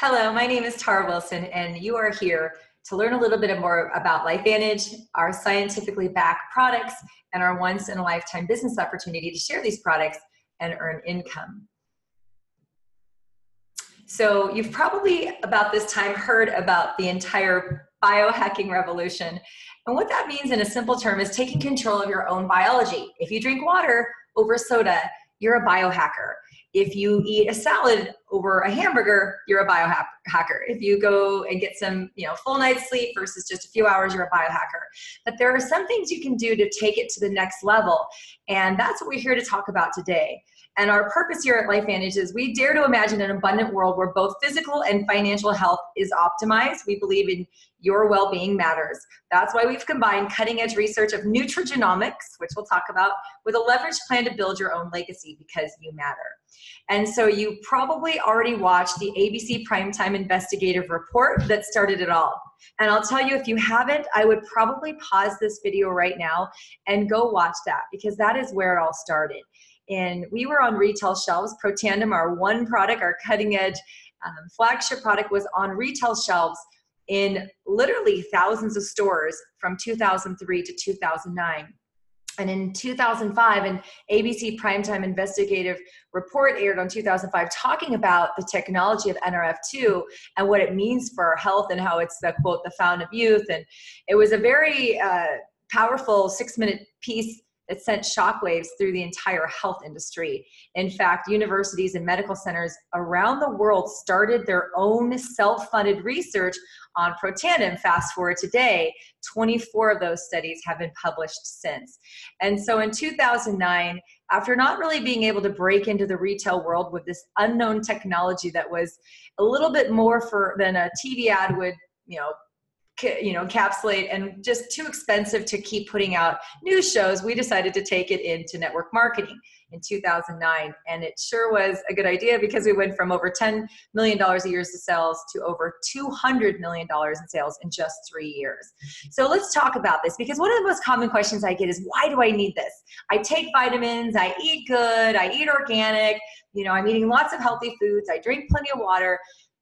Hello, my name is Tara Wilson, and you are here to learn a little bit more about LifeVantage, our scientifically backed products, and our once in a lifetime business opportunity to share these products and earn income. So, you've probably about this time heard about the entire biohacking revolution. And what that means in a simple term is taking control of your own biology. If you drink water over soda, you're a biohacker. If you eat a salad over a hamburger, you're a biohacker. If you go and get some, you know, full night's sleep versus just a few hours, you're a biohacker. But there are some things you can do to take it to the next level. And that's what we're here to talk about today. And our purpose here at LifeVantage is we dare to imagine an abundant world where both physical and financial health is optimized. We believe in your well being matters. That's why we've combined cutting edge research of nutrigenomics, which we'll talk about, with a leveraged plan to build your own legacy because you matter. And so you probably already watched the ABC Primetime Investigative Report that started it all. And I'll tell you, if you haven't, I would probably pause this video right now and go watch that because that is where it all started and we were on retail shelves. Protandim, our one product, our cutting edge um, flagship product, was on retail shelves in literally thousands of stores from 2003 to 2009. And in 2005, an ABC Primetime Investigative report aired on 2005 talking about the technology of NRF2 and what it means for health and how it's the quote, the fountain of youth. And it was a very uh, powerful six minute piece that sent shockwaves through the entire health industry. In fact, universities and medical centers around the world started their own self funded research on Protandim. Fast forward today, 24 of those studies have been published since. And so in 2009, after not really being able to break into the retail world with this unknown technology that was a little bit more for than a TV ad would, you know, you know encapsulate and just too expensive to keep putting out news shows we decided to take it into network marketing in 2009 and it sure was a good idea because we went from over 10 million dollars a year in sales to over 200 million dollars in sales in just three years. So let's talk about this because one of the most common questions i get is why do i need this? I take vitamins i eat good i eat organic you know i'm eating lots of healthy foods i drink plenty of water.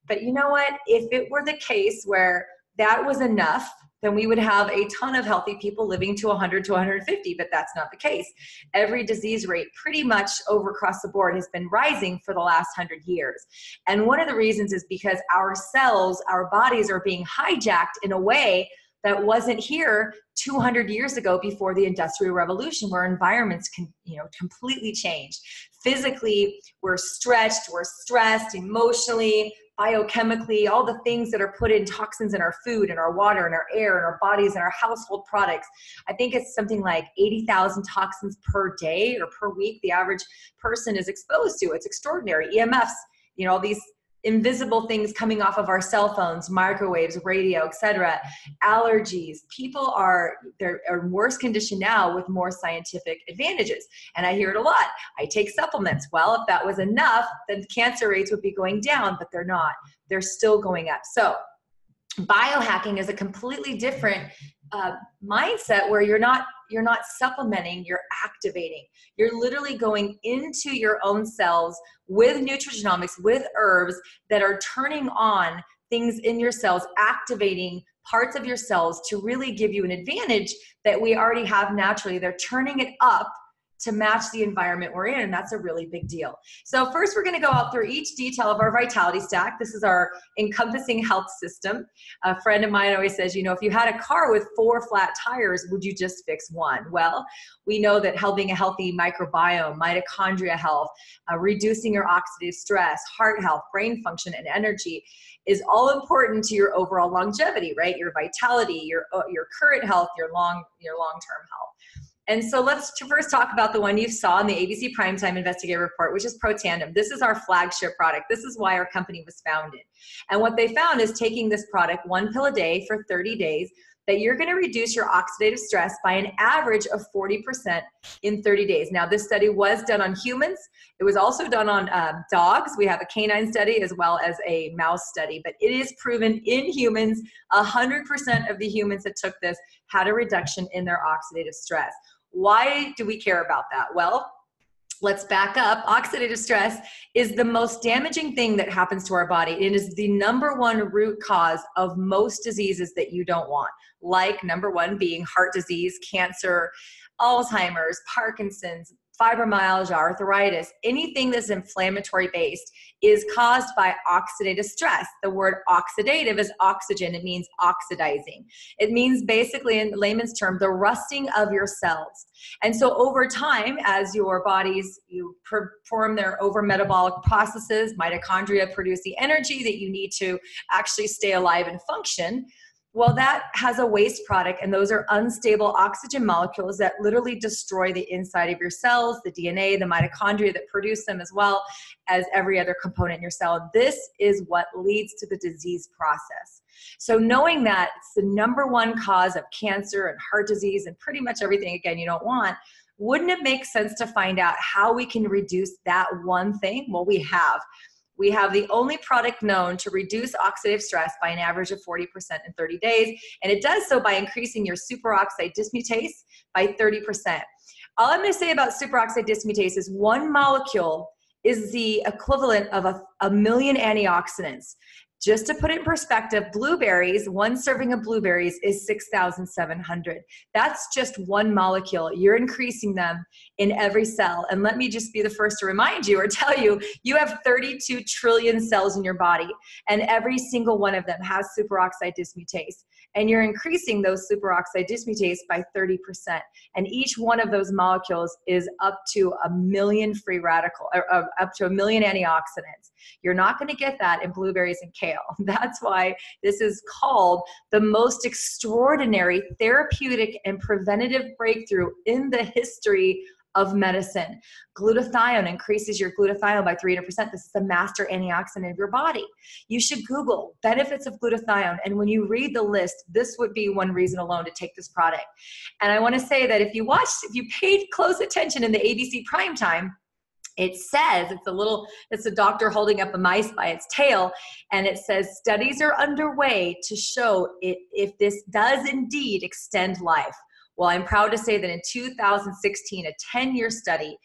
But you know what? If it were the case where that was enough, then we would have a ton of healthy people living to 100 to 150, but that's not the case. Every disease rate, pretty much over across the board, has been rising for the last 100 years. And one of the reasons is because our cells, our bodies are being hijacked in a way that wasn't here 200 years ago before the industrial revolution where environments can you know completely changed physically we're stretched we're stressed emotionally biochemically, all the things that are put in toxins in our food and our water and our air and our bodies and our household products. I think it's something like 80,000 toxins per day or per week the average person is exposed to. It's extraordinary. EMFs, you know, all these invisible things coming off of our cell phones, microwaves, radio, etc. Allergies. People are they're in worse condition now with more scientific advantages. And I hear it a lot. I take supplements. Well, if that was enough, then cancer rates would be going down, but they're not. They're still going up. So biohacking is a completely different uh, mindset where you're not you're not supplementing you're activating. You're literally going into your own cells with nutrigenomics with herbs that are turning on things in your cells activating parts of your cells to really give you an advantage that we already have naturally. They're turning it up to match the environment we're in. And that's a really big deal. So, first, we're going to go out through each detail of our vitality stack. This is our encompassing health system. A friend of mine always says, you know, if you had a car with four flat tires, would you just fix one? Well, we know that helping a healthy microbiome, mitochondria health, uh, reducing your oxidative stress, heart health, brain function, and energy is all important to your overall longevity, right? Your vitality, your uh, your current health, your long your long term health. And so let's first talk about the one you saw in the ABC Primetime Investigative Report, which is Protandim. This is our flagship product. This is why our company was founded. And what they found is taking this product one pill a day for 30 days, that you're going to reduce your oxidative stress by an average of 40% in 30 days. Now, this study was done on humans. It was also done on um, dogs. We have a canine study as well as a mouse study, but it is proven in humans 100% of the humans that took this had a reduction in their oxidative stress. Why do we care about that? Well, let's back up. Oxidative stress is the most damaging thing that happens to our body. It is the number one root cause of most diseases that you don't want, like number one being heart disease, cancer, Alzheimer's, Parkinson's, fibromyalgia, arthritis, anything that's inflammatory based is caused by oxidative stress. The word oxidative is oxygen, it means oxidizing. It means basically, in layman's term, the rusting of your cells. And so over time, as your bodies you perform their over metabolic processes, mitochondria produce the energy that you need to actually stay alive and function well, that has a waste product, and those are unstable oxygen molecules that literally destroy the inside of your cells, the DNA, the mitochondria that produce them, as well as every other component in your cell. This is what leads to the disease process. So, knowing that it's the number one cause of cancer and heart disease and pretty much everything, again, you don't want, wouldn't it make sense to find out how we can reduce that one thing? Well, we have we have the only product known to reduce oxidative stress by an average of 40% in 30 days, and it does so by increasing your superoxide dismutase by 30%. All I'm going to say about superoxide dismutase is one molecule is the equivalent of a, a million antioxidants. Just to put it in perspective, blueberries, one serving of blueberries is 6,700. That's just one molecule. You're increasing them in every cell. And let me just be the first to remind you or tell you, you have 32 trillion cells in your body, and every single one of them has superoxide dismutase and you're increasing those superoxide dismutase by 30%. And each one of those molecules is up to a million free radical, or uh, up to a million antioxidants. You're not going to get that in blueberries and kale. That's why this is called the most extraordinary therapeutic and preventative breakthrough in the history of medicine. Glutathione increases your glutathione by 300%. This is the master antioxidant of your body. You should Google benefits of glutathione. And when you read the list, this would be one reason alone to take this product. And I want to say that if you watched, if you paid close attention in the ABC prime time, it says it's a little it's a doctor holding up a mice by its tail and it says studies are underway to show it, if this does indeed extend life. Well, I'm proud to say that in 2016, a 10 year study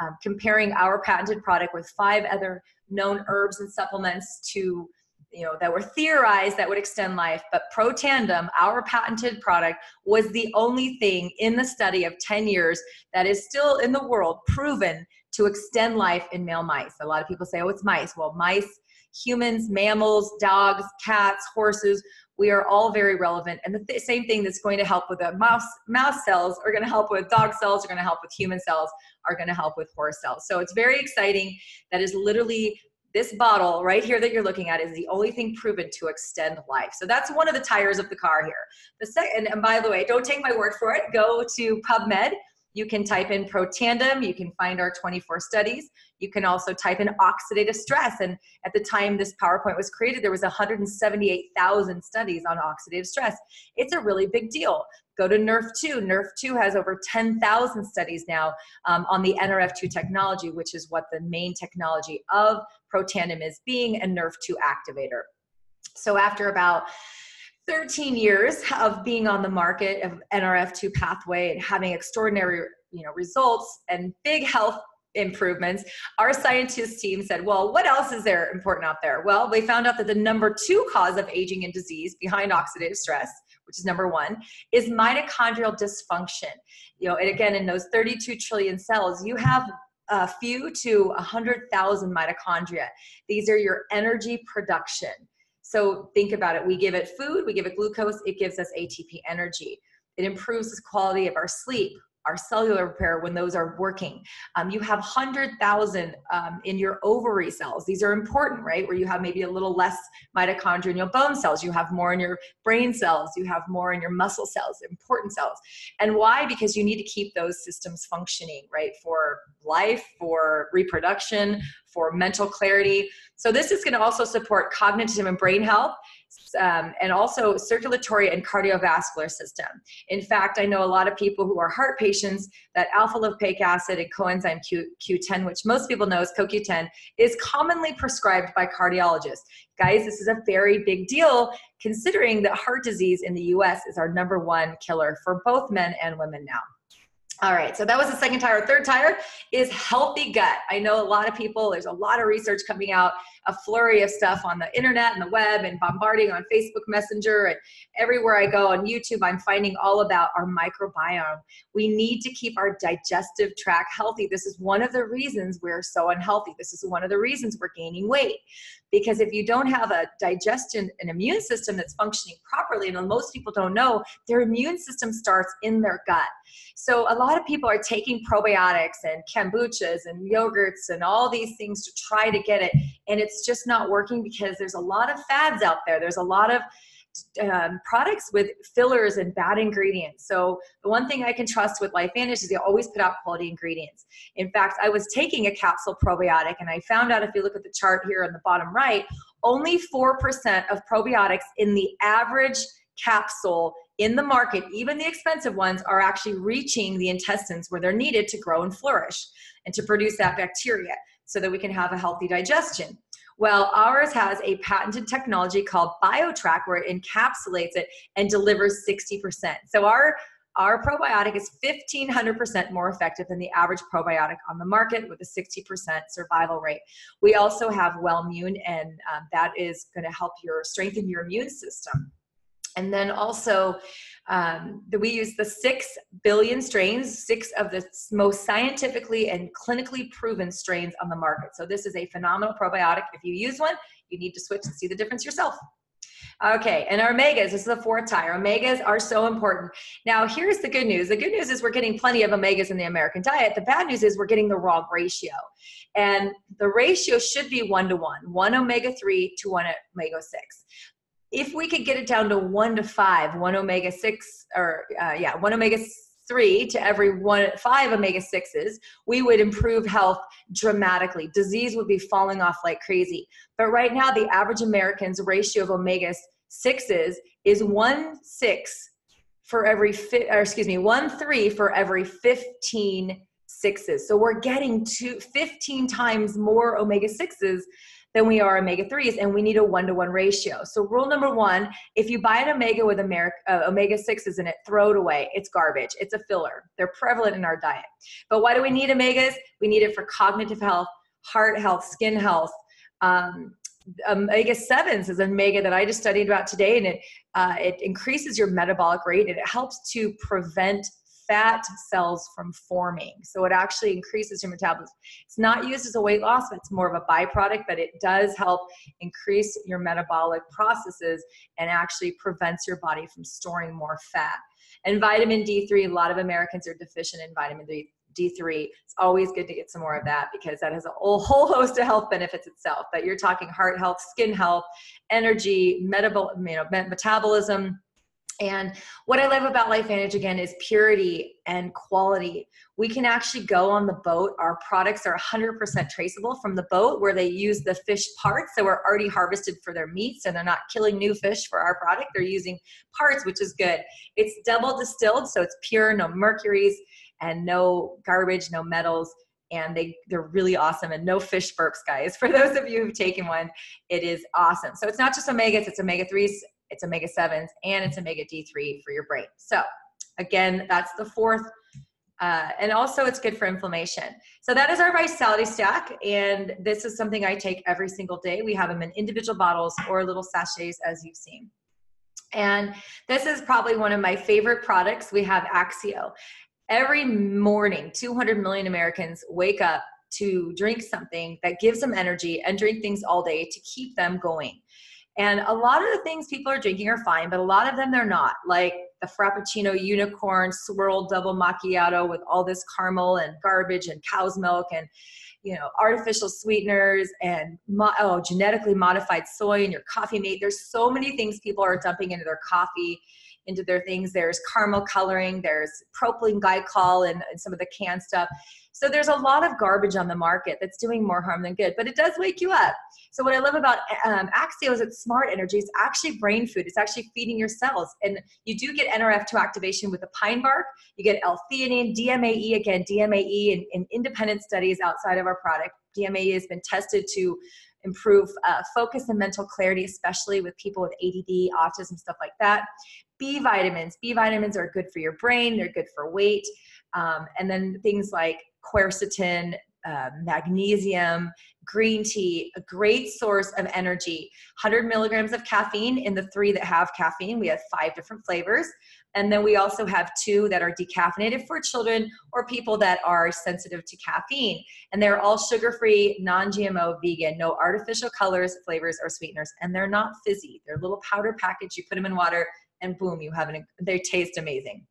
um, comparing our patented product with five other known herbs and supplements to you know that were theorized that would extend life but protandim our patented product was the only thing in the study of 10 years that is still in the world proven to extend life in male mice a lot of people say oh it's mice well mice humans mammals dogs cats horses we are all very relevant and the th- same thing that's going to help with the mouse mouse cells are going to help with dog cells are going to help with human cells are going to help with horse cells so it's very exciting that is literally this bottle right here that you're looking at is the only thing proven to extend life. So that's one of the tires of the car here. The second, and by the way, don't take my word for it. Go to PubMed. You can type in Protandim. You can find our 24 studies. You can also type in oxidative stress. And at the time this PowerPoint was created, there was 178,000 studies on oxidative stress. It's a really big deal. Go to NRF2. NRF2 has over 10,000 studies now um, on the NRF2 technology, which is what the main technology of Protandim is being a NRF2 activator. So after about 13 years of being on the market of NRF2 pathway and having extraordinary you know results and big health improvements, our scientist team said, well, what else is there important out there? Well, they found out that the number two cause of aging and disease behind oxidative stress, which is number one, is mitochondrial dysfunction. You know, and again, in those 32 trillion cells, you have a few to 100,000 mitochondria. These are your energy production. So think about it. We give it food, we give it glucose, it gives us ATP energy. It improves the quality of our sleep, our cellular repair when those are working. Um, you have 100,000 um, in your ovary cells. These are important, right? Where you have maybe a little less mitochondria in your bone cells. You have more in your brain cells. You have more in your muscle cells, important cells. And why? Because you need to keep those systems functioning, right? For life, for reproduction, for mental clarity. So this is going to also support cognitive and brain health um, and also circulatory and cardiovascular system. In fact, I know a lot of people who are heart patients that alpha lipoic acid and coenzyme Q, Q10, which most people know as CoQ10, is commonly prescribed by cardiologists. Guys, this is a very big deal considering that heart disease in the US is our number one killer for both men and women now. All right, so that was the second tire. Third tire is healthy gut. I know a lot of people, there's a lot of research coming out, a flurry of stuff on the internet and the web and bombarding on Facebook Messenger and everywhere I go on YouTube, I'm finding all about our microbiome. We need to keep our digestive tract healthy. This is one of the reasons we're so unhealthy. This is one of the reasons we're gaining weight. Because if you don't have a digestion, an immune system that's functioning properly, and most people don't know, their immune system starts in their gut. So a lot of people are taking probiotics and kombuchas and yogurts and all these things to try to get it. And it's just not working because there's a lot of fads out there. There's a lot of um, products with fillers and bad ingredients. So the one thing I can trust with Life LifeVantage is they always put out quality ingredients. In fact, I was taking a capsule probiotic and I found out if you look at the chart here on the bottom right, only 4% of probiotics in the average capsule in the market, even the expensive ones, are actually reaching the intestines where they're needed to grow and flourish and to produce that bacteria so that we can have a healthy digestion. Well, ours has a patented technology called BIO-tract where it encapsulates it and delivers 60%. So our our probiotic is 1500% more effective than the average probiotic on the market with a 60% survival rate. We also have Wellmune, and um, that is going to help your strengthen your immune system. And then also, um, we use the six billion strains, six of the most scientifically and clinically proven strains on the market. So this is a phenomenal probiotic. If you use one, you need to switch and see the difference yourself. Okay, and our omegas, this is the fourth tire. Omegas are so important. Now, here's the good news. The good news is we're getting plenty of omegas in the American diet. The bad news is we're getting the wrong ratio. And the ratio should be one to one, one omega 3 to one omega 6 if we could get it down to one to five, one omega six, or uh, yeah, one omega three to every one five omega sixes, we would improve health dramatically. Disease would be falling off like crazy. But right now, the average American's ratio of omega sixes is one six for every fi- or excuse me, one three for every 15 sixes. So we're getting to 15 times more omega sixes than we are omega 3s, and we need a one to one ratio. So, rule number one if you buy an omega with America, uh, omega 6s in it, throw it away. It's garbage, it's a filler. They're prevalent in our diet. But why do we need omegas? We need it for cognitive health, heart health, skin health. Um, omega 7s is an omega that I just studied about today, and it, uh, it increases your metabolic rate and it helps to prevent fat cells from forming. So it actually increases your metabolism. It's not used as a weight loss, but it's more of a byproduct, but it does help increase your metabolic processes and actually prevents your body from storing more fat. And vitamin D3, a lot of Americans are deficient in vitamin D. D3. It's always good to get some more of that because that has a whole, host of health benefits itself. But you're talking heart health, skin health, energy, metabol- you know, metabolism, and what I love about LifeVantage again is purity and quality. We can actually go on the boat. Our products are 100% traceable from the boat where they use the fish parts that were already harvested for their meats and they're not killing new fish for our product. They're using parts, which is good. It's double distilled, so it's pure, no mercuries and no garbage, no metals and they they're really awesome and no fish burps guys for those of you who've taken one it is awesome so it's not just omegas it's omega 3s it's omega 7s, and it's omega D3 for your brain. So, again, that's the fourth. Uh, and also, it's good for inflammation. So, that is our Vitality Stack. And this is something I take every single day. We have them in individual bottles or little sachets, as you've seen. And this is probably one of my favorite products. We have Axio. Every morning, 200 million Americans wake up to drink something that gives them energy and drink things all day to keep them going. And a lot of the things people are drinking are fine, but a lot of them they're not. Like the Frappuccino Unicorn Swirl Double Macchiato with all this caramel and garbage and cow's milk and you know artificial sweeteners and mo- oh genetically modified soy in your coffee mate. There's so many things people are dumping into their coffee into their things. There's caramel coloring, there's propylene glycol and, and some of the canned stuff. So there's a lot of garbage on the market that's doing more harm than good, but it does wake you up. So what I love about um, Axio is it's smart energy. It's actually brain food. It's actually feeding your cells. And you do get NRF2 activation with the pine bark. You get L-theanine, DMAE, again, DMAE in, in independent studies outside of our product. DMAE has been tested to improve uh, focus and mental clarity, especially with people with ADD, autism, stuff like that. B vitamins. B vitamins are good for your brain, they're good for weight. Um, and then things like quercetin, uh, magnesium, green tea, a great source of energy. 100 milligrams of caffeine in the three that have caffeine. We have five different flavors. And then we also have two that are decaffeinated for children or people that are sensitive to caffeine. And they're all sugar free, non GMO, vegan, no artificial colors, flavors, or sweeteners. And they're not fizzy. They're little powder package. You put them in water and boom, you have an, they taste amazing.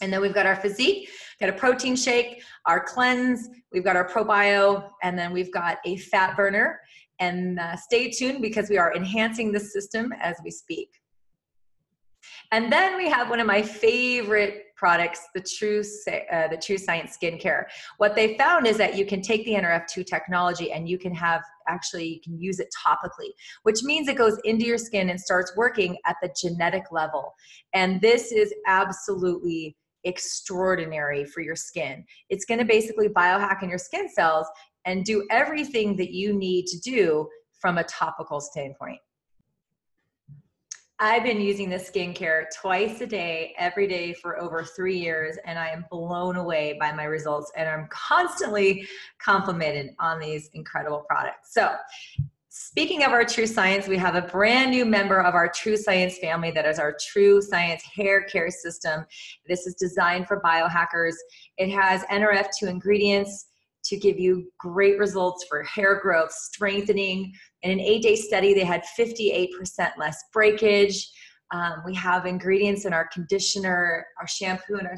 And then we've got our physique, got a protein shake, our cleanse, we've got our probio, and then we've got a fat burner. And uh, stay tuned because we are enhancing the system as we speak. And then we have one of my favorite products, the True, uh, the True Science Skincare. What they found is that you can take the NRF2 technology and you can have actually you can use it topically, which means it goes into your skin and starts working at the genetic level. And this is absolutely extraordinary for your skin. It's going to basically biohack in your skin cells and do everything that you need to do from a topical standpoint. I've been using this skincare twice a day, every day for over three years, and I am blown away by my results. And I'm constantly complimented on these incredible products. So, speaking of our True Science, we have a brand new member of our True Science family that is our True Science hair care system. This is designed for biohackers. It has NRF2 ingredients to give you great results for hair growth, strengthening. In an eight day study, they had 58% less breakage. Um, we have ingredients in our conditioner, our shampoo, and our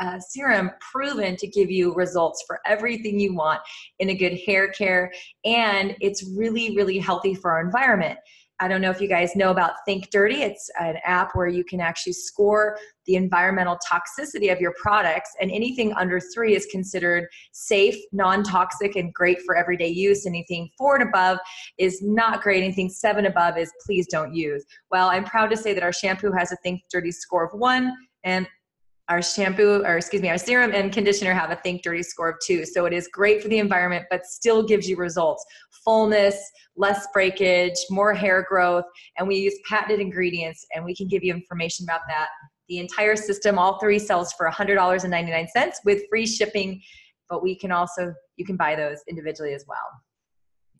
uh, serum proven to give you results for everything you want in a good hair care. And it's really, really healthy for our environment. I don't know if you guys know about Think Dirty. It's an app where you can actually score the environmental toxicity of your products, and anything under three is considered safe, non toxic, and great for everyday use. Anything four and above is not great. Anything seven above is please don't use. Well, I'm proud to say that our shampoo has a Think Dirty score of one, and our shampoo or excuse me our serum and conditioner have a think dirty score of two. So it is great for the environment but still gives you results. Fullness less breakage more hair growth and we use patented ingredients and we can give you information about that. The entire system all three sells for $100.99 with free shipping but we can also you can buy those individually as well.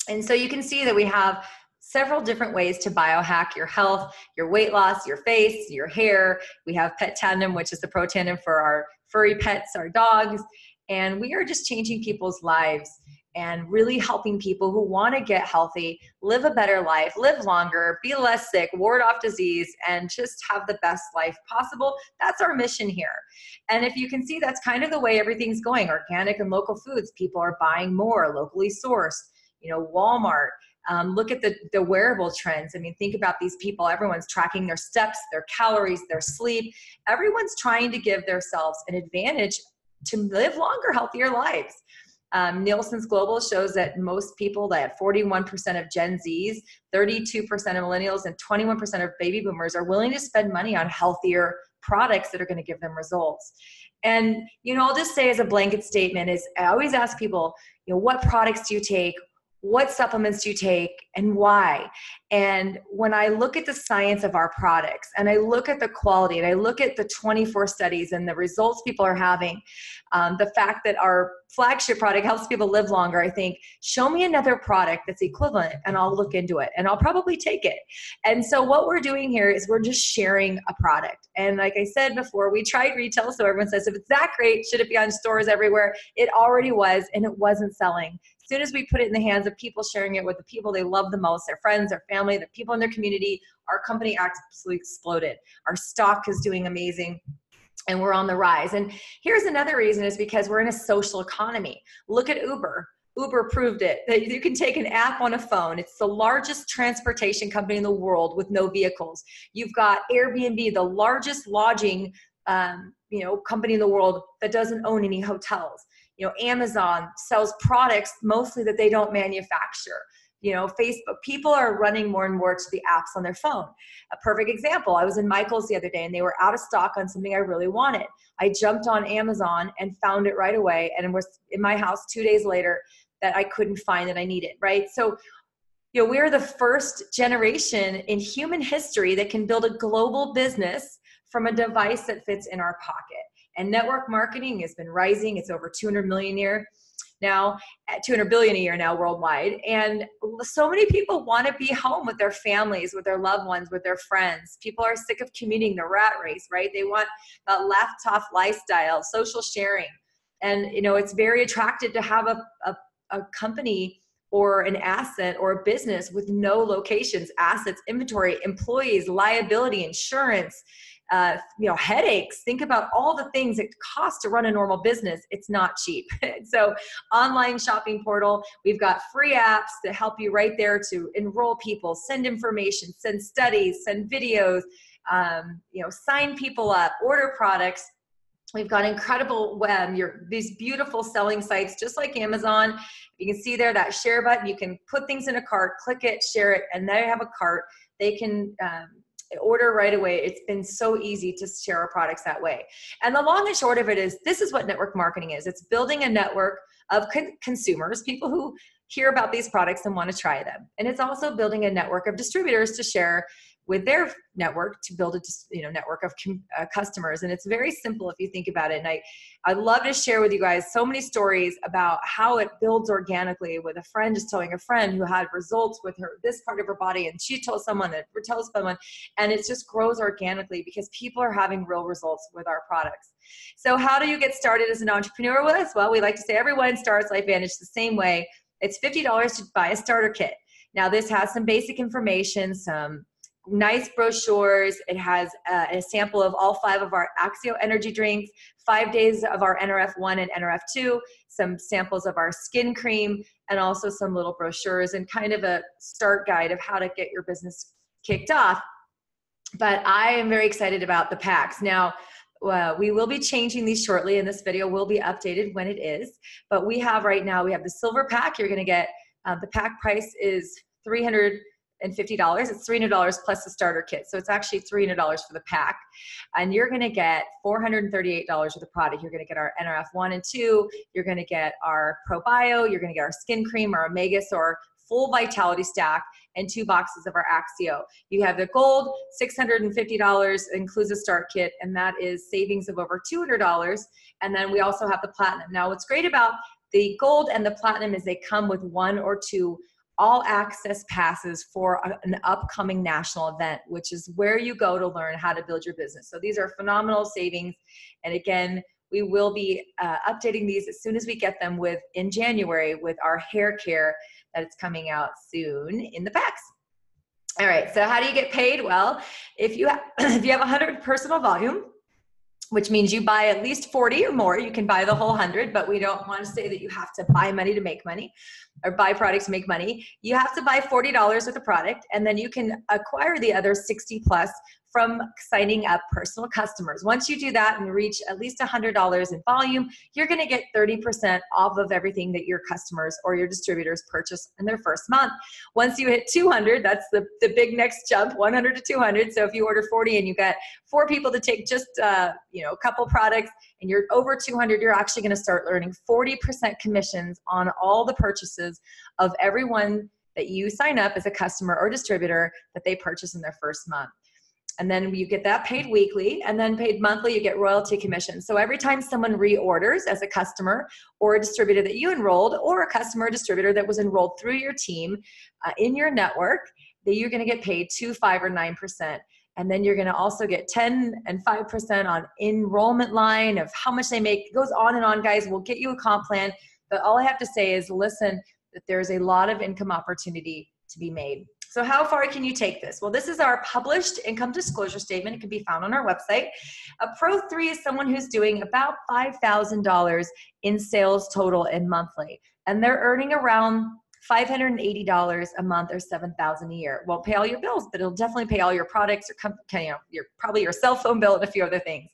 And so you can see that we have several different ways to biohack your health, your weight loss, your face, your hair. We have Petandim, which is the Protandim for our furry pets, our dogs. And we are just changing people's lives and really helping people who want to get healthy, live a better life, live longer, be less sick, ward off disease, and just have the best life possible. That's our mission here. And if you can see, that's kind of the way everything's going organic and local foods. People are buying more locally sourced. You know, Walmart, um, look at the, the wearable trends. I mean, think about these people. Everyone's tracking their steps, their calories, their sleep. Everyone's trying to give themselves an advantage to live longer, healthier lives. Um, Nielsen's Global shows that most people, that 41% of Gen Zs, 32% of millennials, and 21% of baby boomers are willing to spend money on healthier products that are going to give them results. And you know, I'll just say as a blanket statement is I always ask people, you know, what products do you take? What supplements do you take and why? And when i look at the science of our products and i look at the quality and i look at the 24 studies and the results people are having um, the fact that our flagship product helps people live longer i think show me another product that's equivalent and i'll look into it and i'll probably take it. And so what we're doing here is we're just sharing a product. And like i said before we tried retail so everyone says if it's that great should it be on stores everywhere? It already was and it wasn't selling soon as we put it in the hands of people sharing it with the people they love the most, their friends, their family, the people in their community, our company absolutely exploded. Our stock is doing amazing and we're on the rise. And here's another reason is because we're in a social economy. Look at Uber. Uber proved it that you can take an app on a phone. It's the largest transportation company in the world with no vehicles. You've got Airbnb, the largest lodging um, you know company in the world that doesn't own any hotels you know amazon sells products mostly that they don't manufacture. You know facebook people are running more and more to the apps on their phone. A perfect example i was in michael's the other day and they were out of stock on something i really wanted. I jumped on amazon and found it right away and was in my house two days later that i couldn't find that i needed right? So you know we're the first generation in human history that can build a global business from a device that fits in our pocket And network marketing has been rising. It's over 200 million a year now, eh, at 200 billion a year now worldwide. And so many people want to be home with their families, with their loved ones, with their friends. People are sick of commuting the rat race, right? They want that laptop lifestyle, social sharing. And, you know, it's very attractive to have a, a, a company or an asset or a business with no locations, assets, inventory, employees, liability, insurance, uh, you know headaches think about all the things it costs to run a normal business it's not cheap so online shopping portal we've got free apps that help you right there to enroll people send information send studies send videos um, you know sign people up order products We've got incredible web, your these beautiful selling sites, just like Amazon. You can see there that share button. You can put things in a cart, click it, share it, and they have a cart. They can um, order right away. It's been so easy to share our products that way. And the long and short of it is this is what network marketing is it's building a network of con- consumers, people who hear about these products and want to try them. And it's also building a network of distributors to share with their network to build a you know network of uh, customers. And it's very simple if you think about it. And i i love to share with you guys so many stories about how it builds organically with a friend just telling a friend who had results with her this part of her body and she told someone that tells someone. And it just grows organically because people are having real results with our products. So how do you get started as an entrepreneur with us? Well we like to say everyone starts life LifeVantage the same way it's $50 to buy a starter kit now this has some basic information some nice brochures. It has uh, a sample of all five of our Axio energy drinks, five days of our NRF1 and NRF2, some samples of our skin cream, and also some little brochures and kind of a start guide of how to get your business kicked off. But I am very excited about the packs. Now, we will be changing these shortly and this video will be updated when it is but we have right now we have the silver pack you're going to get uh, the pack price is 300 and fifty dollars. It's three hundred dollars plus the starter kit, so it's actually three hundred dollars for the pack. And you're going to get four hundred and thirty-eight dollars for the product. You're going to get our NRF one and two. You're going to get our ProBio. You're going to get our skin cream, our Omegas, or full vitality stack and two boxes of our Axio. You have the gold, $650, includes a start kit, and that is savings of over $200. And then we also have the platinum. Now, what's great about the gold and the platinum is they come with one or two all access passes for an upcoming national event, which is where you go to learn how to build your business. So these are phenomenal savings. And again, we will be uh, updating these as soon as we get them with in January with our hair care that it's coming out soon in the packs. All right, so how do you get paid? Well, if you have, if you have 100 personal volume, which means you buy at least 40 or more. You can buy the whole 100, but we don't want to say that you have to buy money to make money or buy products to make money. You have to buy $40 with a product and then you can acquire the other 60 plus from signing up personal customers. Once you do that and reach at least $100 in volume, you're going to get 30% off of everything that your customers or your distributors purchase in their first month. Once you hit 200, that's the, the big next jump, 100 to 200. So if you order 40 and you get four people to take just uh, you know a couple products and you're over 200, you're actually going to start earning 40% commissions on all the purchases of everyone that you sign up as a customer or distributor that they purchase in their first month and then you get that paid weekly and then paid monthly you get royalty commission so every time someone reorders as a customer or a distributor that you enrolled or a customer or distributor that was enrolled through your team uh, in your network that you're going to get paid 2 5 or 9% and then you're going to also get 10 and 5% on enrollment line of how much they make. It goes on and on guys. We'll get you a comp plan. But all i have to say is listen that there's a lot of income opportunity to be made so, how far can you take this? Well, this is our published income disclosure statement. It can be found on our website. A Pro 3 is someone who's doing about $5,000 in sales total and monthly, and they're earning around $580 a month or 7000 a year. Won't pay all your bills, but it'll definitely pay all your products or you know, your probably your cell phone bill and a few other things.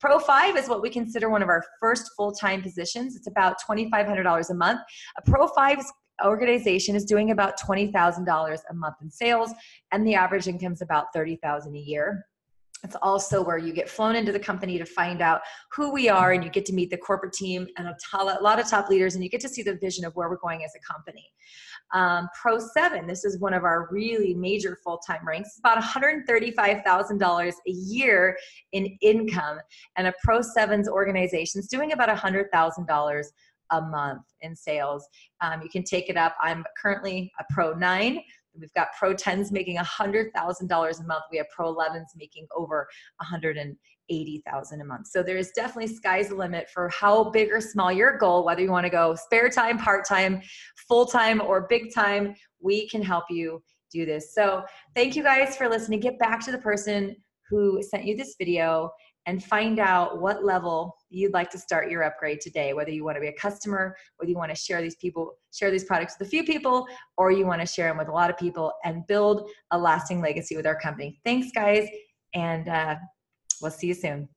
Pro 5 is what we consider one of our first full-time positions. It's about $2,500 a month. A Pro 5 organization is doing about $20,000 a month in sales and the average income is about 30,000 a year. It's also where you get flown into the company to find out who we are and you get to meet the corporate team and a, lot of top leaders and you get to see the vision of where we're going as a company. Um, Pro 7, this is one of our really major full time ranks, it's about $135,000 a year in income. And a Pro 7's organization is doing about $100,000 a month in sales. Um, you can take it up. I'm currently a Pro 9. We've got Pro 10s making $100,000 a month. We have Pro 11s making over 180,000 a month. So there's definitely sky's the limit for how big or small your goal, whether you want to go spare time, part time, full time, or big time, we can help you do this. So thank you guys for listening. Get back to the person who sent you this video and find out what level you'd like to start your upgrade today whether you want to be a customer whether you want to share these people share these products with a few people or you want to share them with a lot of people and build a lasting legacy with our company. Thanks guys and uh, we'll see you soon